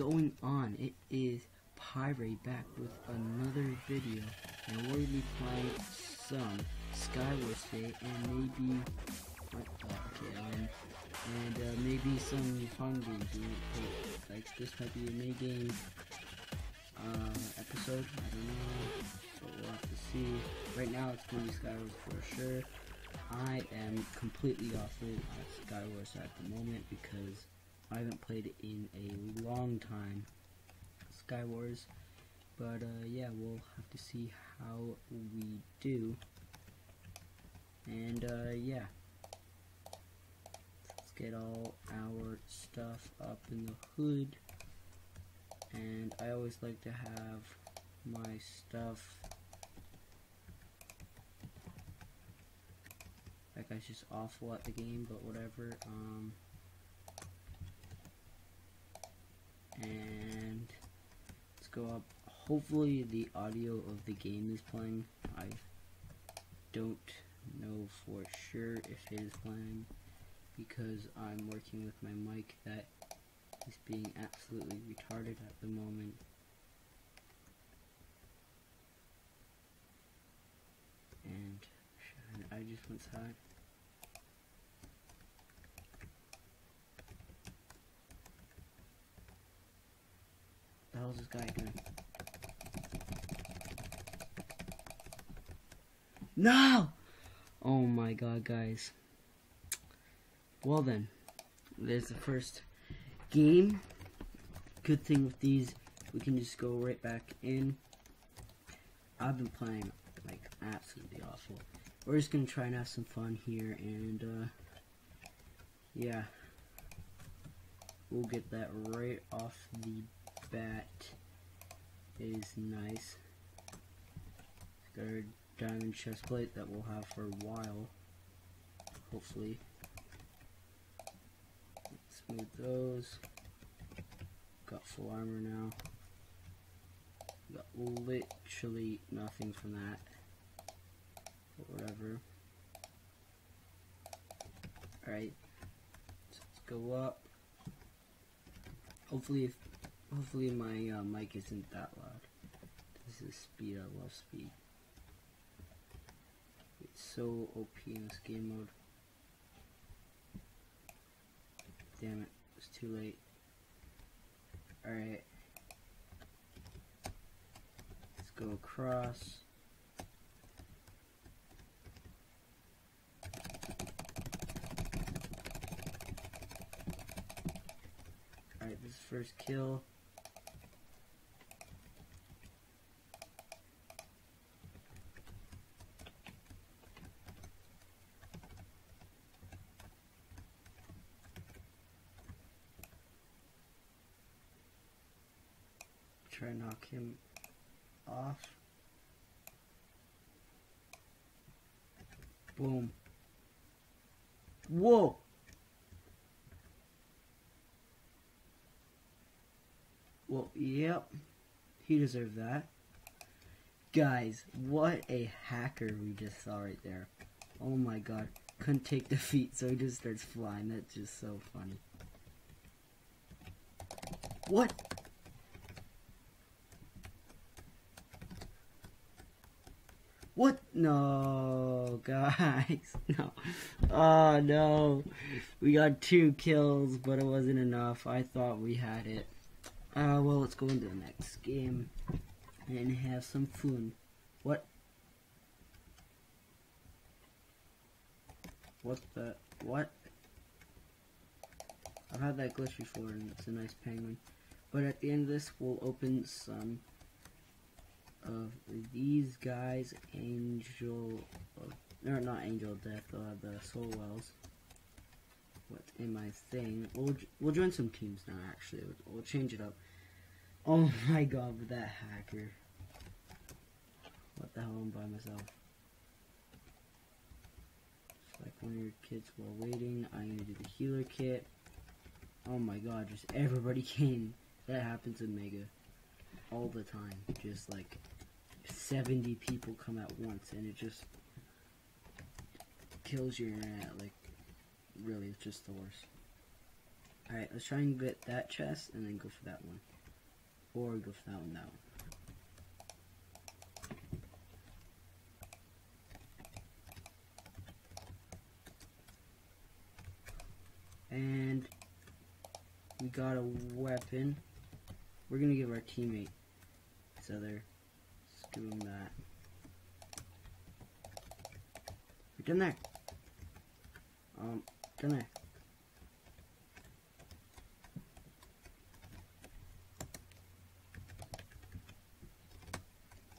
going on? It is Pirate back with another video, and we're going to be playing some Skywars today, and maybe, okay, um, and uh, maybe some fun games. Play, like this might be a mini game uh, episode. I don't know, but we'll have to see. Right now, it's to be Skywars for sure. I am completely off it at Skywars at the moment because I haven't played in a long time. Skywars, but uh, yeah, we'll have to see how we do. And uh, yeah, let's get all our stuff up in the hood. And I always like to have my stuff That guy's just awful at the game, but whatever. Um, and let's go up. Hopefully the audio of the game is playing. I don't know for sure if it is playing because I'm working with my mic that is being absolutely retarded at the moment. And I just went side. Hell's this guy doing? No! Oh my god, guys. Well then, there's the first game. Good thing with these, we can just go right back in. I've been playing like absolutely awful we're just gonna try and have some fun here and uh, yeah we'll get that right off the it is nice. Got our diamond chest plate that we'll have for a while hopefully. Smooth those. Got full armor now. Got literally nothing from that. Whatever. Alright, let's go up. Hopefully, if, hopefully my uh, mic isn't that loud. This is speed. I love speed. It's so OP in this game mode. Damn it, it's too late. Alright. Let's go across. Alright, this first kill. Try knock him off. Boom. Whoa! Well, yep. He deserved that. Guys, what a hacker we just saw right there. Oh my god. Couldn't take defeat, so he just starts flying. That's just so funny. What? What? No, guys. No. Oh, no. We got two kills, but it wasn't enough. I thought we had it. Uh, well, let's go into the next game and have some fun. What? What the? What? I've had that glitch before, and it's a nice penguin. But at the end of this, we'll open some of these guys. Angel, of, or not Angel Death, uh, the Soul Wells what's in my thing. We'll we'll join some teams now. Actually, we'll, we'll change it up. Oh my god, with that hacker. What the hell? I'm by myself. Like one of your kids while waiting. I need to do the healer kit. Oh my god, just everybody came. That happens in Mega all the time. Just like 70 people come at once, and it just kills your internet. Like really, it's just the worst. Alright, let's try and get that chest and then go for that one. Or go for that one, that one. And we got a weapon. We're gonna give our teammate this other. Give that. We're done there. Um, done there.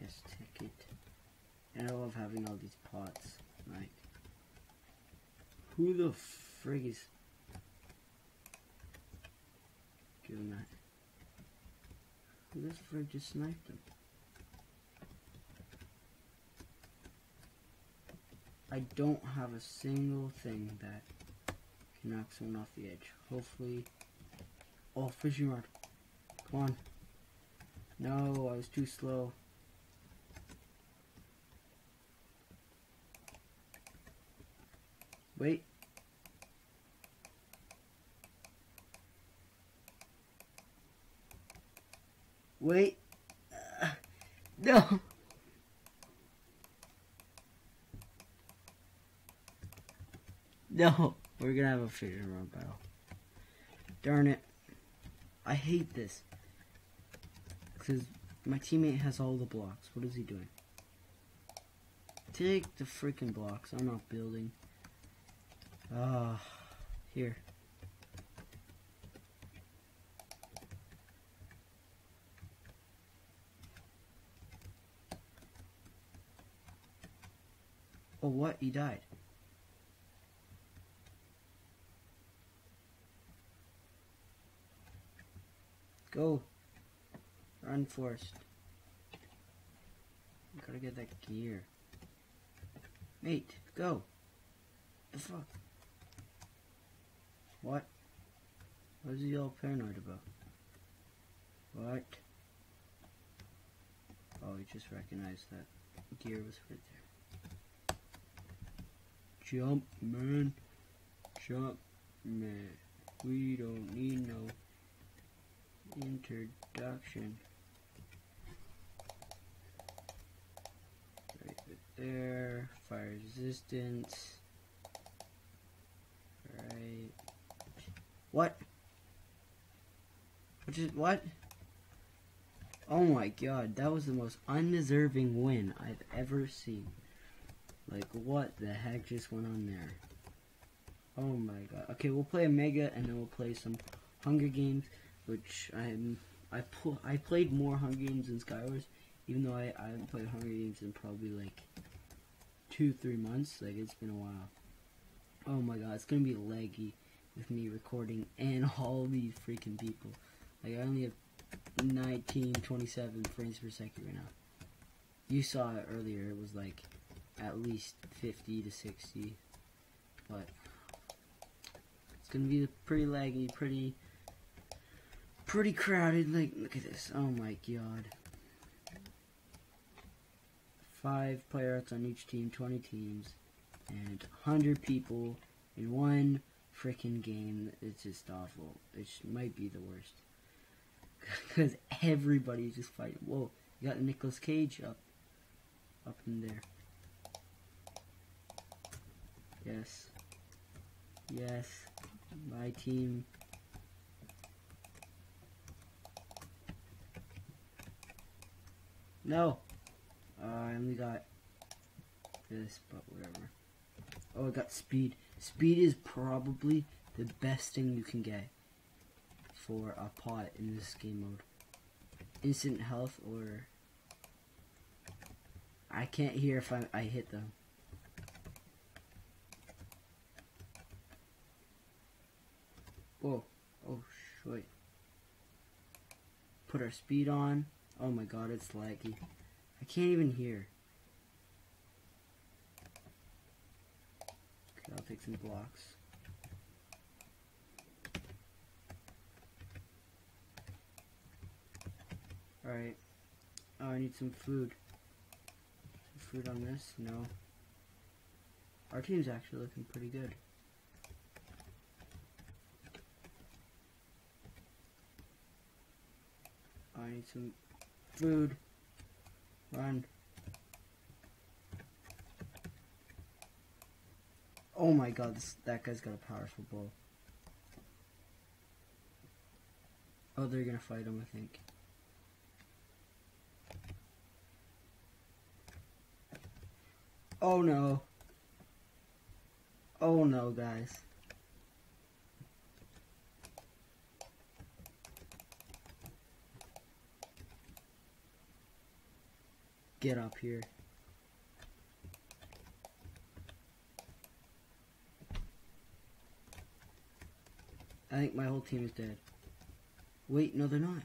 Yes, take it. And I love having all these pots. Like, who the frig is doing that? Frig just sniped him? I don't have a single thing that can knock someone off the edge. Hopefully. Oh, fishing rod. Come on. No, I was too slow. Wait. Wait. Uh, no. No, we're gonna have a fishing rod battle. Darn it. I hate this. Because my teammate has all the blocks. What is he doing? Take the freaking blocks. I'm not building. Ah, here. What? He died. Go. Run, Forest. Gotta get that gear. Mate, go. The fuck? What? What is he all paranoid about? What? Oh, he just recognized that gear was right there. Jump, man. Jump, man. We don't need no introduction. Right there. Fire resistance. Right. What? Which is what? Oh my god, that was the most undeserving win I've ever seen. Like, what the heck just went on there? Oh my god. Okay, we'll play a Mega and then we'll play some Hunger Games, which I'm I pu- I played more Hunger Games than Skywars, even though I, I haven't played Hunger Games in probably like two, three months. Like it's been a while. Oh my god, it's gonna be laggy with me recording and all these freaking people. Like I only have 19, 27 frames per second right now. You saw it earlier, it was like at least 50 to 60. But it's gonna be pretty laggy, pretty pretty crowded. Like look at this. Oh my god. Five players on each team, 20 teams, and 100 people in one freaking game. It's just awful. It might be the worst. Because everybody's just fighting. Whoa, you got Nicolas Cage up, up in there. Yes. Yes. My team. No. Uh, I only got this, but whatever. Oh, I got speed. Speed is probably the best thing you can get for a pot in this game mode. Instant health or... I can't hear if I, I hit them. Whoa. Oh, shit. Put our speed on. Oh my god, it's laggy. I can't even hear. Okay, I'll take some blocks. Alright. Oh, I need some food. Some food on this? No. Our team's actually looking pretty good. I need some food. Run. Oh my god, this, that guy's got a powerful bow. Oh, they're gonna fight him, I think. Oh no. Oh no, guys. Get up here. I think my whole team is dead. Wait, no they're not.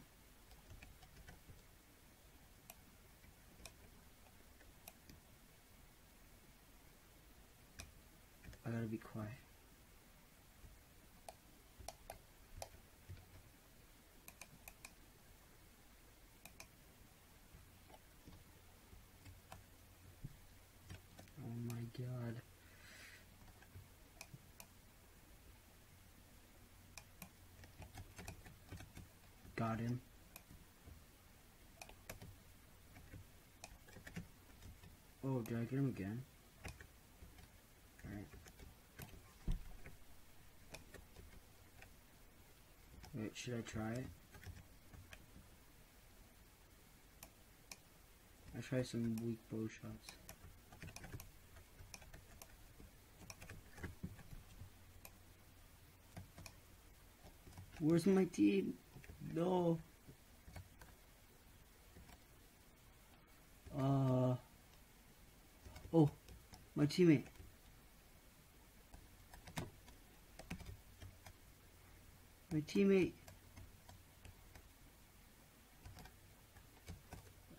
I gotta be quiet. Oh my god. Got him. Oh, did I get him again? Alright. Wait, should I try it? I try some weak bow shots. Where's my team? No. Uh. Oh, my teammate. My teammate.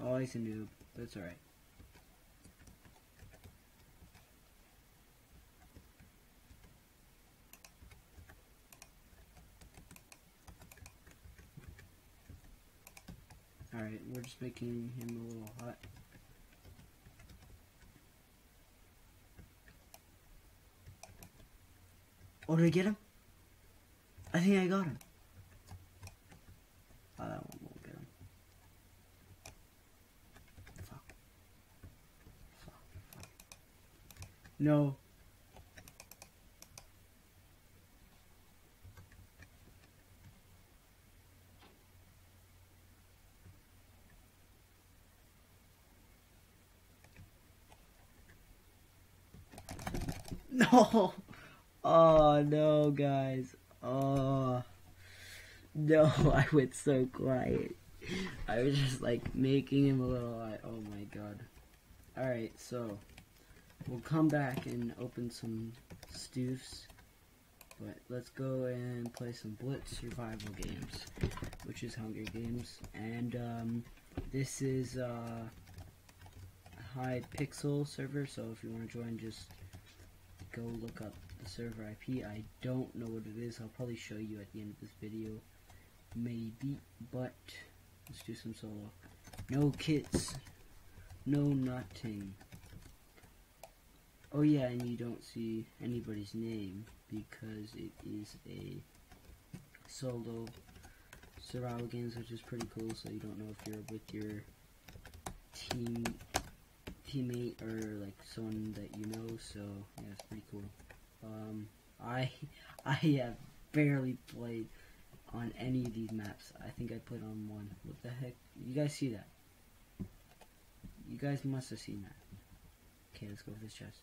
Oh, he's a noob. That's alright. Alright, we're just making him a little hot. Oh, did I get him? I think I got him. Oh, that one won't get him. Fuck. Fuck, fuck. No. No. Oh no, guys. Oh no, I went so quiet. I was just like making him a little. Like, oh my god. All right, so we'll come back and open some Stoofs. But let's go and play some Blitz survival games, which is Hunger Games, and um, this is uh, High Pixel server. So if you want to join, just go look up the server IP. I don't know what it is. I'll probably show you at the end of this video. Maybe, but let's do some solo. No kits. No nothing. Oh yeah, and you don't see anybody's name because it is a solo survival games, which is pretty cool. So you don't know if you're with your team teammate or like someone that you know. So yeah, it's pretty cool. Um, I I have barely played on any of these maps. I think I played on one. What the heck? You guys see that? You guys must have seen that. Okay, let's go for this chest.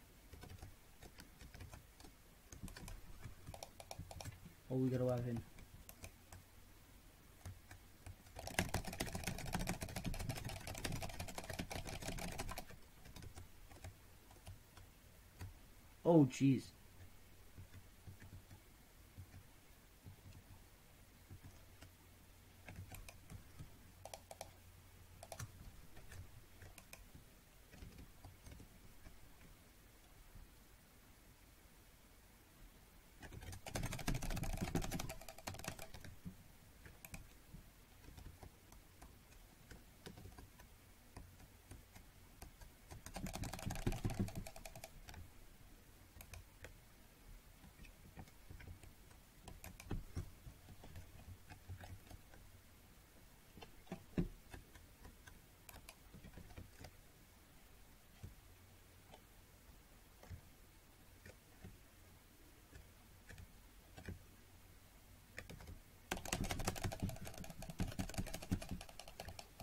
Oh, we got a weapon. Oh, jeez.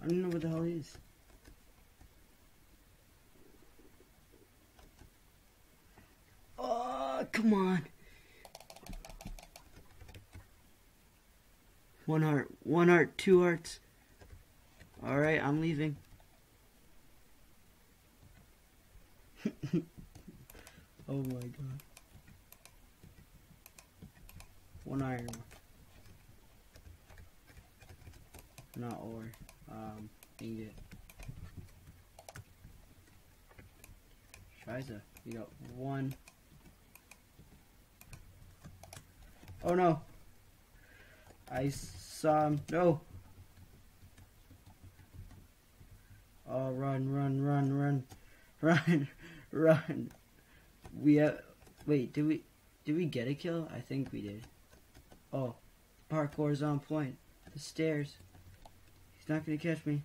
I don't know what the hell he is. Oh, come on. One heart, one heart, two hearts. Alright, I'm leaving. oh my god. One iron. Not ore. Um, you got one. Oh no! I saw him. No! Oh, run, run, run, run, run, run. We have. Wait, did we? Did we get a kill? I think we did. Oh, parkour's on point. The stairs. He's not gonna catch me.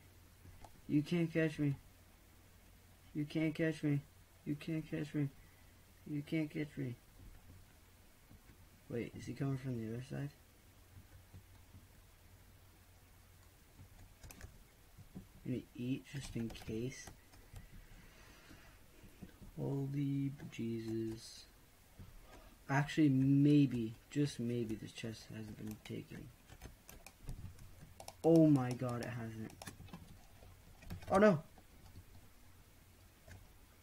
You can't catch me. You can't catch me. You can't catch me. You can't catch me. Wait, is he coming from the other side? I'm gonna eat just in case. Holy Jesus. Actually, maybe, just maybe, this chest hasn't been taken. Oh my god, it hasn't. Oh no! What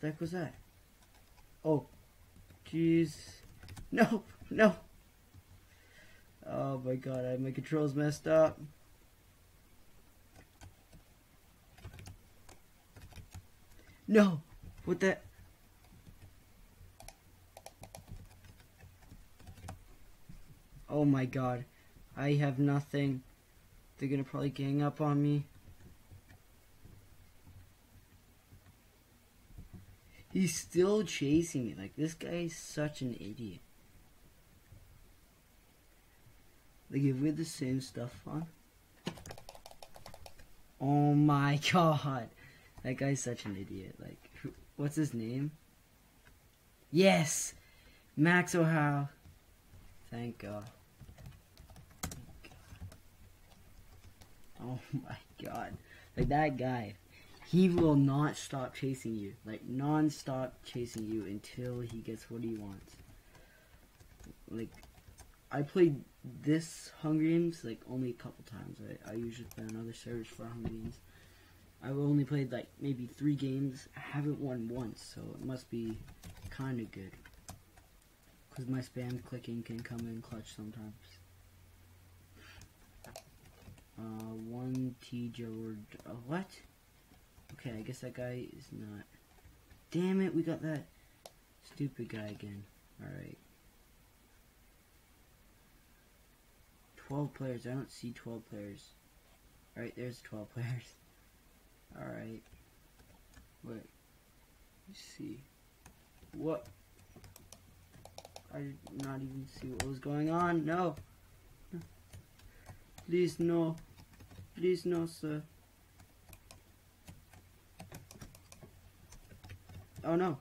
the heck was that? Oh. Jeez. No! No! Oh my god, I, have my controls messed up. No! What the... Oh my god. I have nothing. They're gonna probably gang up on me. He's still chasing me. Like, this guy is such an idiot. Like, if we had the same stuff on. Oh my god. That guy's such an idiot. Like, who, what's his name? Yes! Max O'Howe. Thank God. Oh my god. Like that guy, he will not stop chasing you. Like non-stop chasing you until he gets what he wants. Like I played this Hunger Games like only a couple times. I, I usually play on other servers for Hunger Games. I've only played like maybe three games. I haven't won once, so it must be kind of good. Because my spam clicking can come in clutch sometimes. Uh, one T Jord. Uh, what? Okay, I guess that guy is not. Damn it, we got that stupid guy again. Alright. 12 players. I don't see 12 players. Alright, there's 12 players. Alright. Wait. Let's see. What? I did not even see what was going on. No. Please, no. Please, no, sir. Oh, no.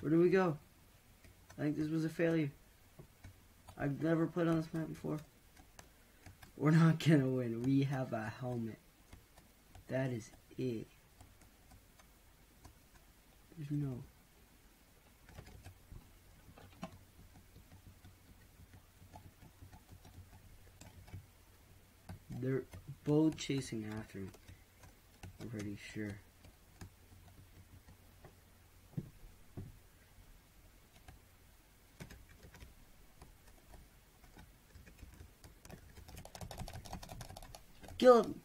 Where do we go? I think this was a failure. I've never played on this map before. We're not gonna win. We have a helmet. That is it. There's no... They're both chasing after me. I'm pretty sure. Kill him!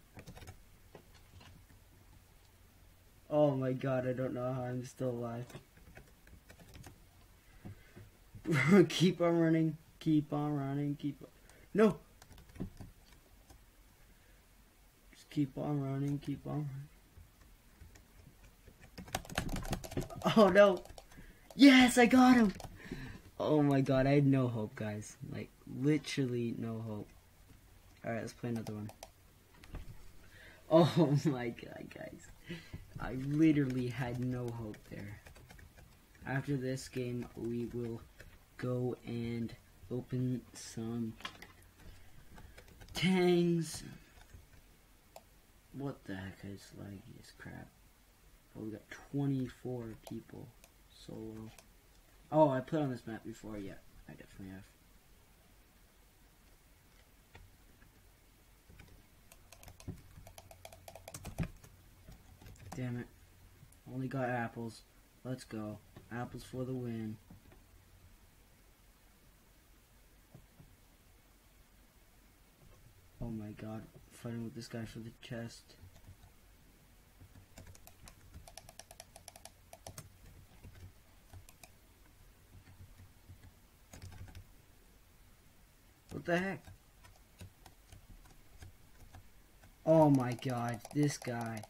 Oh my god, I don't know how I'm still alive. keep on running, keep on running, keep on... No! Keep on running, keep on running. Oh no! Yes, I got him! Oh my god, I had no hope, guys. Like, literally no hope. Alright, let's play another one. Oh my god, guys. I literally had no hope there. After this game, we will go and open some tangs. What the heck is laggy as crap? Oh, we got 24 people solo. Uh, oh, I played on this map before. Yeah, I definitely have. Damn it. Only got apples. Let's go. Apples for the win. Oh my god. Fighting with this guy for the chest. What the heck? Oh my god, this guy.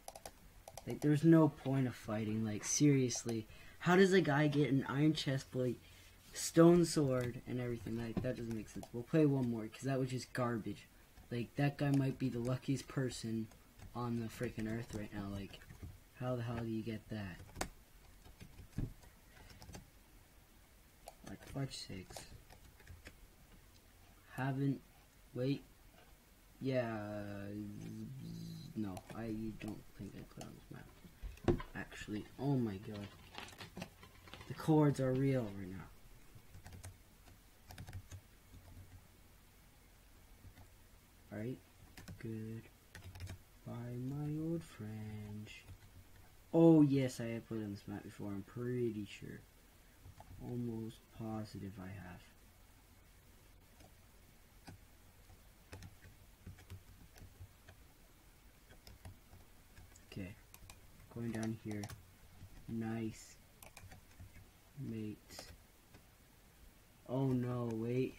Like, there's no point of fighting. Like, seriously. How does a guy get an iron chest plate, stone sword, and everything? Like, that doesn't make sense. We'll play one more, because that was just garbage. Like, that guy might be the luckiest person on the freaking earth right now. Like, how the hell do you get that? Like, fudge sakes. Haven't. Wait. Yeah. No, I don't think I put on this map. Actually, oh my god. The chords are real right now. Alright. Good. Bye, my old friend. Oh, yes, I have played on this map before. I'm pretty sure. Almost positive I have. Okay. Going down here. Nice. Mate. Oh no, wait.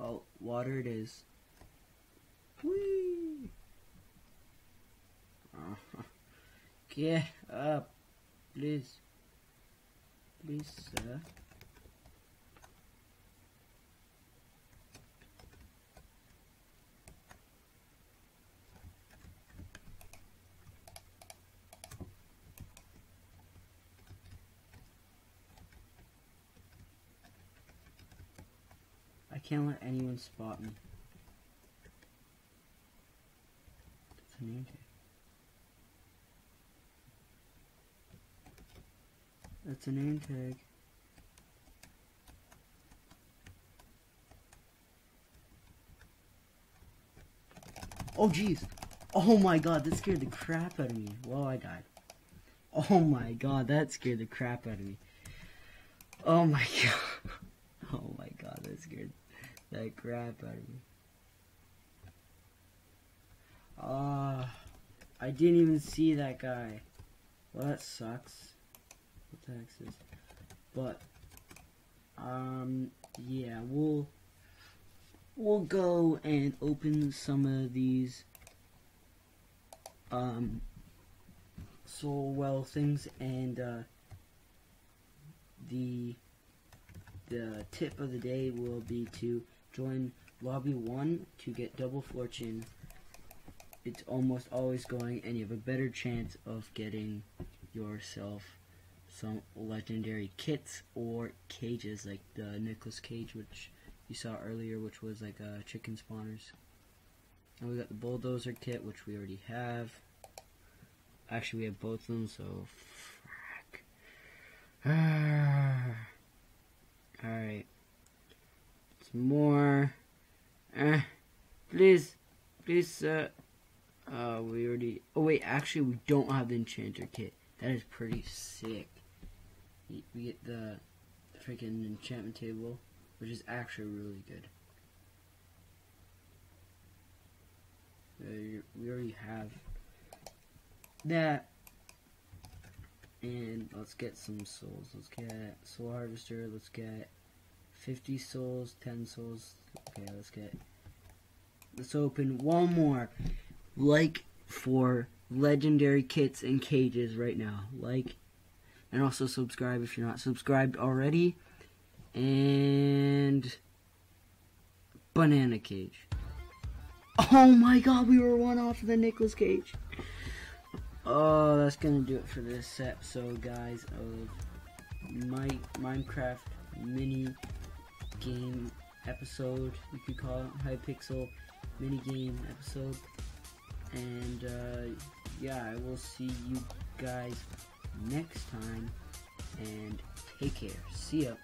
Oh, water it is. Whee! Get up, please. Please, sir. Can't let anyone spot me. That's a name tag. That's a name tag. Oh jeez. Oh my god, that scared the crap out of me. Whoa, I died. Oh my god, that scared the crap out of me. Oh my god. Oh my god, that scared that crap out of me. Ah, I didn't even see that guy. Well, that sucks. What the heck is this? But, um, yeah, we'll we'll go and open some of these um soul well things and uh the the tip of the day will be to join lobby 1 to get double fortune. It's almost always going and you have a better chance of getting yourself some legendary kits or cages like the Nicholas Cage which you saw earlier which was like uh, chicken spawners. And we got the bulldozer kit which we already have. Actually we have both of them so Alright. More. Eh. Please. Please, uh. Uh, we already. Oh, wait. Actually, we don't have the enchanter kit. That is pretty sick. We get the freaking enchantment table, which is actually really good. Uh, we already have that. And let's get some souls. Let's get soul harvester. Let's get 50 souls, 10 souls. Okay, let's get. Let's open one more. Like for legendary kits and cages right now. Like and also subscribe if you're not subscribed already. And banana cage. Oh my god, we were one off of the Nicolas Cage. Oh, that's gonna do it for this episode, guys, of my Minecraft mini game episode, you could call it, Hypixel. minigame episode. And uh, yeah, I will see you guys next time. And take care. See ya.